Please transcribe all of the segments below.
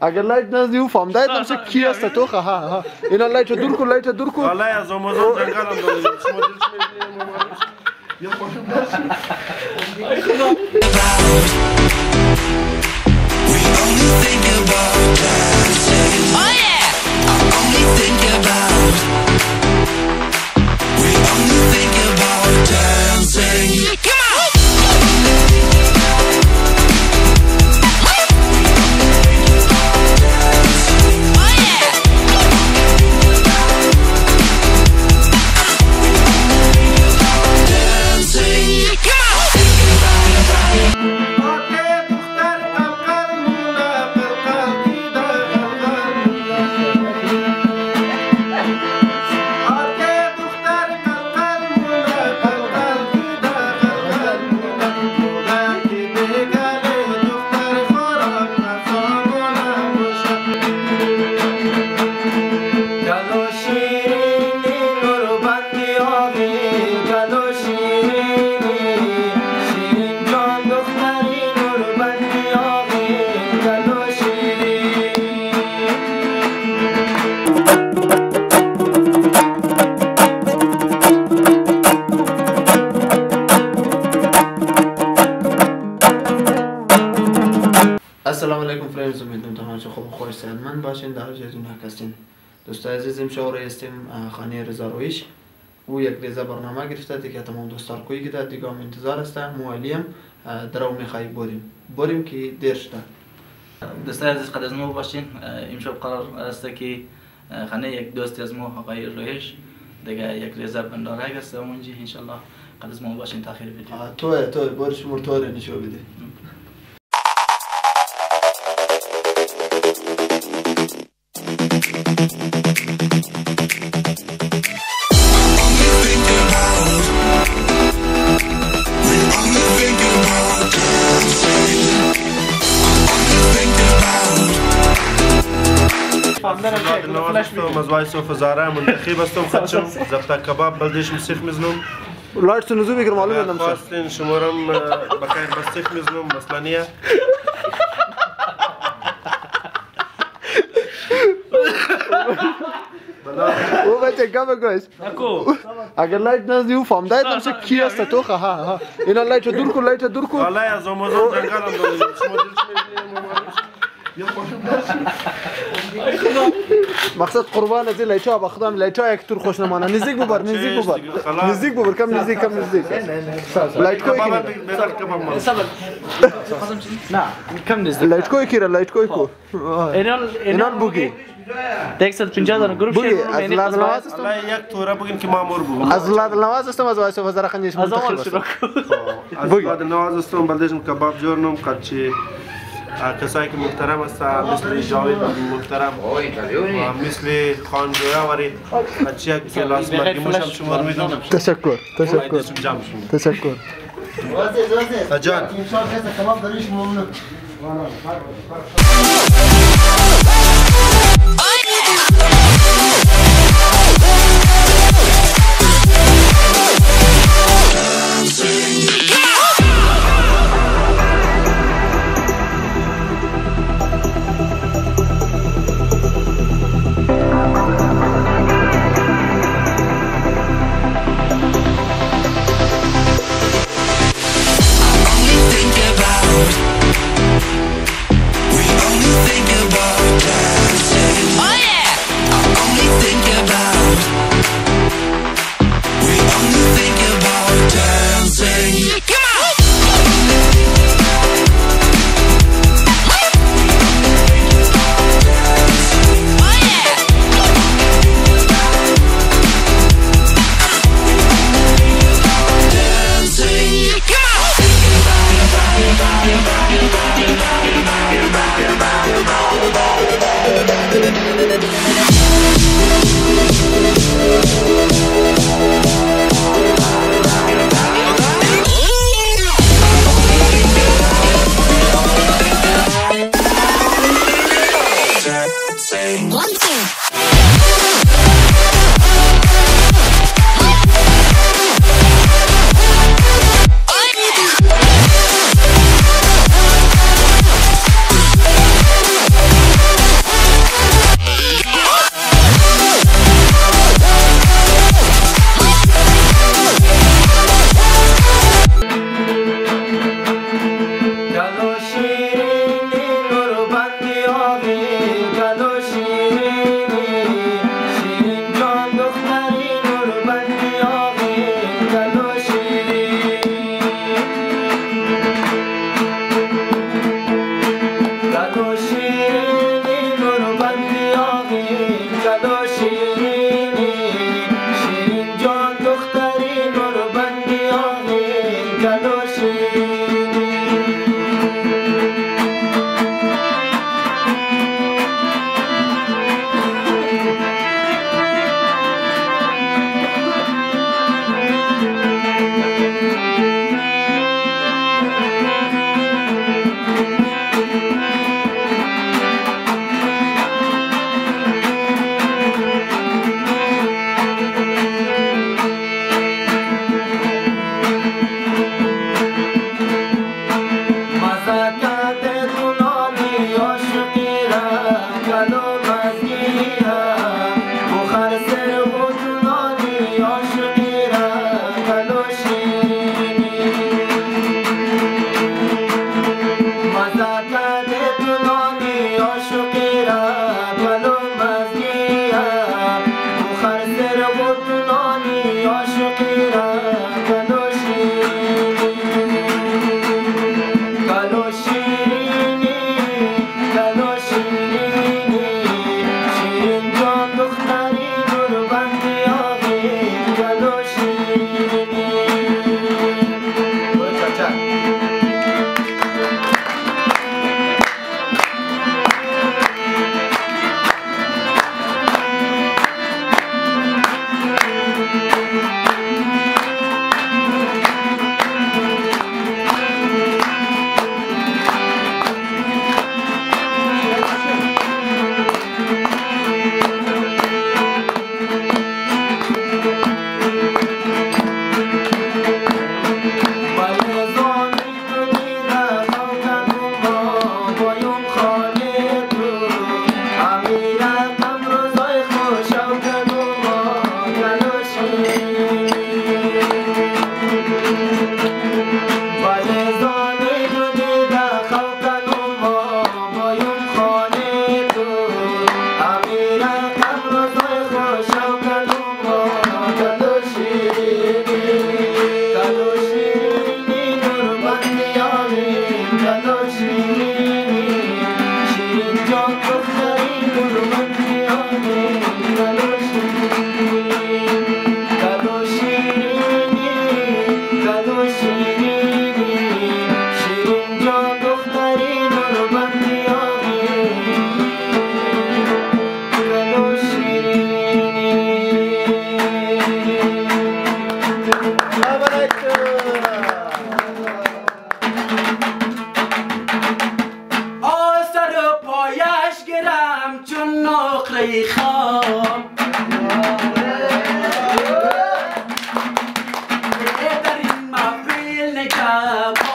اگر لایت نزدی او فهم داید نمیشه کی است تو ها ها اینا لایت دور کو لایت دور کو والله از آمازون جنگل هم داریم شما دلش می‌بینید؟ یا We only think about dancing. Oh, we only think دوستای عزیز امشب هستیم خانه رضا رویش. او یک ریزه برنامه گرفته دیگه تمام دوستار کوی گیده دیگه هم انتظار است مویلی هم درو میخوای بریم. بریم که دیر شده. دوستای عزیز قد از ما باشین. امشب قرار است که خانه یک دوستی از ما آقای رویش دیگه یک ریزر بندارک است. اونجا انشالله قد از ما باشین. تاخیر بدید. توی توی برش مرتور نشو بده نواز استم مزواي سوف زارا منتخي بستم خدشم زبتا كباب بلديش مسيخ مزنوم. لايت سنزو بيقر معلومة نمشي خواستين شمورم آه، بخير بسيخ مزنوم بسلانية أو بچه کم کوش اگر لایت نزدی أو فهم دایت نمشه کی است تو؟ خواه ها اینا لایت دور کن لایت دور کن. والله از آمازون جنگل هم داریم شما دلش میبینیم مقصد قربان از ها بخدام لایت ها یک تور خوش نمانه. نزدیک ببر نزدیک ببر. نزدیک ببر کم نزدیک کم نزدیک. لایت کوی نه. کم نیست لایت کوی کی لایت کوی کو اینال اینان بوگی. ده 150 دانه گروپ شیر از لاد نواز استم یک توره بگین که مامور بگم از لاد نواز استم از وایس از اول منتخب است. از بعد نواز استم بلدشم کباب جورنم قد چی کسایی که محترم است مثل جاوید محترم و مثل خان جویاوری چی یک گلاس مرگی موشم شمار میدم تشکر تشکر جمع شما تشکر جان only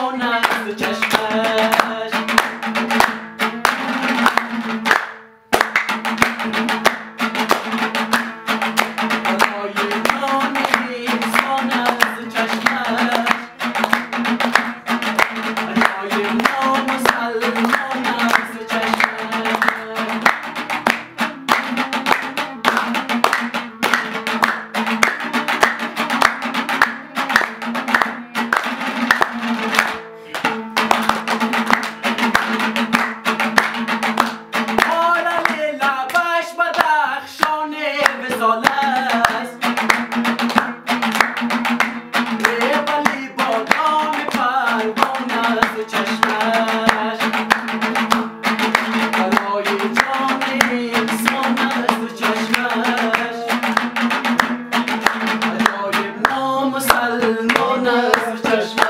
I'm the Cheshire. muss allen ohne Widerspruch.